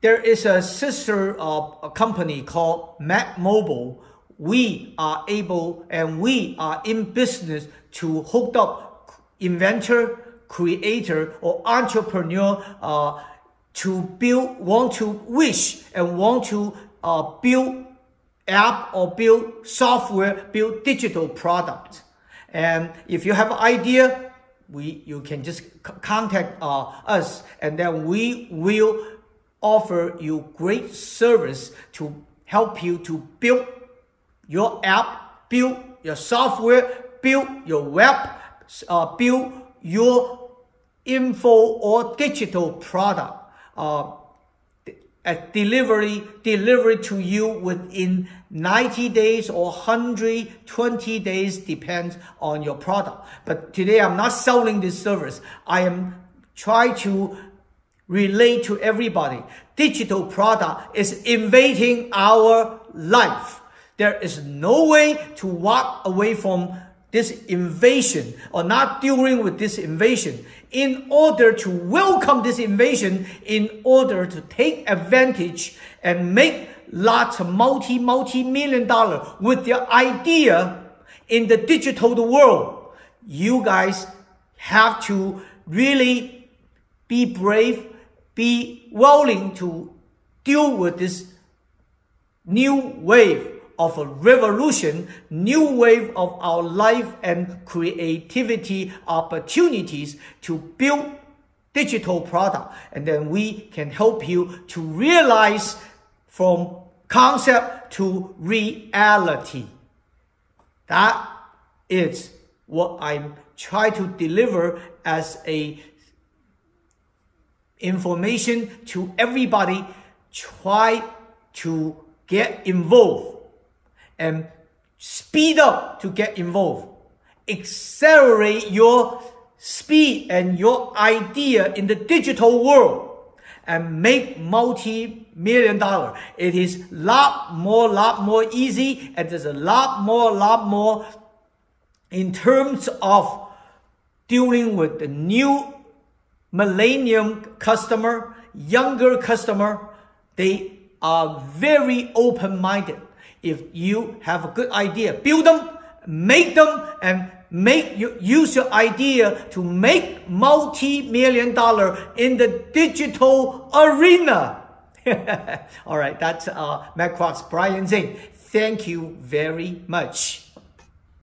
there is a sister of a company called MadMobil. We are able and we are in business to hook up inventor, creator, or entrepreneur uh, to build, want to wish and want to uh, build app or build software, build digital product. And if you have an idea, we you can just contact uh, us and then we will offer you great service to help you to build your app, build your software, build your web, uh, build your info or digital product. Uh, delivery delivery to you within 90 days or 120 days depends on your product but today i'm not selling this service i am trying to relate to everybody. Digital product is invading our life. There is no way to walk away from this invasion or not dealing with this invasion. In order to welcome this invasion in order to take advantage and make lots of multi multi million dollar with your idea in the digital world you guys have to really be brave be willing to deal with this new wave of a revolution, new wave of our life and creativity opportunities to build digital product. And then we can help you to realize from concept to reality. That is what I'm trying to deliver as a information to everybody. Try to get involved and speed up to get involved. Accelerate your speed and your idea in the digital world and make multi-million dollar. It is lot more, lot more easy and there's a lot more, lot more in terms of dealing with the new millennium customer, younger customer. They are very open-minded if you have a good idea, build them, make them, and make you use your idea to make multi-million dollar in the digital arena. All right, that's uh, MacQuartz Brian Zheng. Thank you very much.